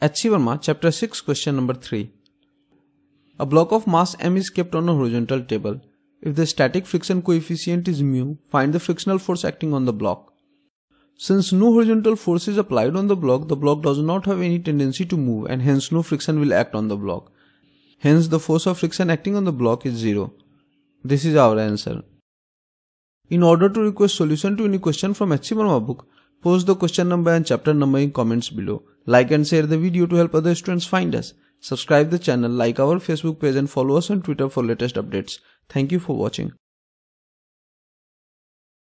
H.C. Verma, Chapter 6, Question number 3. A block of mass m is kept on a horizontal table. If the static friction coefficient is mu, find the frictional force acting on the block. Since no horizontal force is applied on the block, the block does not have any tendency to move and hence no friction will act on the block. Hence the force of friction acting on the block is 0. This is our answer. In order to request solution to any question from HC Verma book, post the question number and chapter number in comments below. Like and share the video to help other students find us. Subscribe the channel, like our Facebook page and follow us on Twitter for latest updates. Thank you for watching.